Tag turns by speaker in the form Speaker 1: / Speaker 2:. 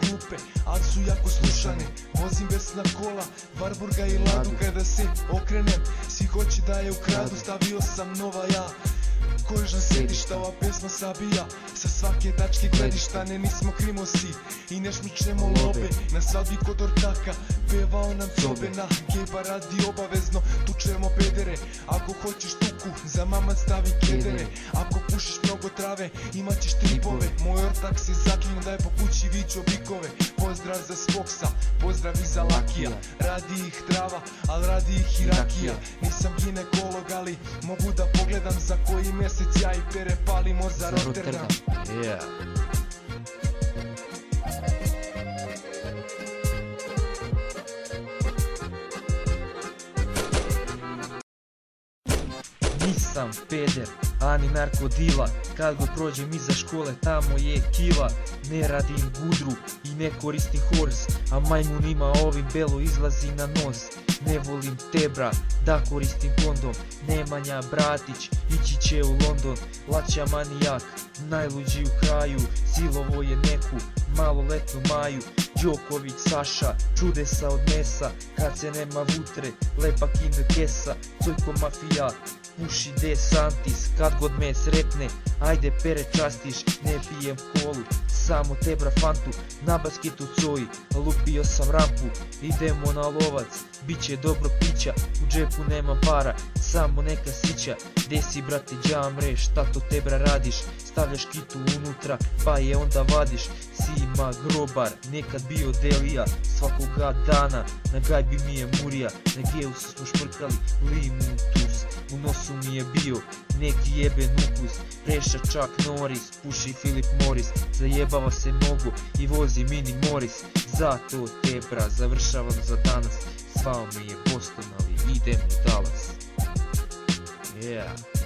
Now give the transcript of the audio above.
Speaker 1: glupe, ali su jako slušane Vozim vesna kola, Varburga i Ladu Kada se okrenem, svi hoće da je ukradu Stavio sam nova ja. Kožna sedišta, ova pesma sabija Sa svake tačke gledišta, ne nismo krimosi I ne šmičemo lobe. Na svadbi kod ortaka, pevao nam cobe Na gejba radi obavezno, tučemo pedere. Ako hoćeš tuku, za mama stavi kedere. Ako pušiš trave, imat ćeš tripove. Moj ortak se zaklinio da je po kući viđo bikove Pozdrav za Spoksa, pozdrav i za Lakija. Radi ih trava, al radi ih i rakija. Nisam ginekolog, ali mogu da pogledam za koji mjesec ja i pere palimo za Rotterdam.
Speaker 2: Yeah. Nisam peder, ani narkodila Kad god prođem iza škole tamo je kila Ne radim gudru i ne koristim hors A majmun ima ovim belo izlazi na nos. Ne volim tebra, da koristim kondom. Nemanja Bratić, ići će u London. Laća manijak, najluđi u kraju. Silovo je neku, maloletnu Maju. Đoković Saša, čudesa od mesa. Kad se nema vutre, lepak inde kesa. Cojko mafija, puši de santis Kad god me sretne, ajde pere častiš Ne pijem kolu, samo tebra fantu Na basketu coji, lupio sam rampu Idemo na lovac, bit će dobro pića U džepu nema para, samo neka sića Gdje si brate džamre, šta to tebra radiš Stavljaš kitu unutra, pa je onda vadiš. Sima grobar, nekad bio delija Svakoga dana, na gajbi mi je murija Na geusu smo šprkali limutus U nosu mi je bio neki jeben ukus Preša čak Norris, puši Filip Morris Zajebava se mnogo i vozi mini Morris. Zato tebra, završavam za danas. Zvao me je Boston, ali idem u Dallas. Yeah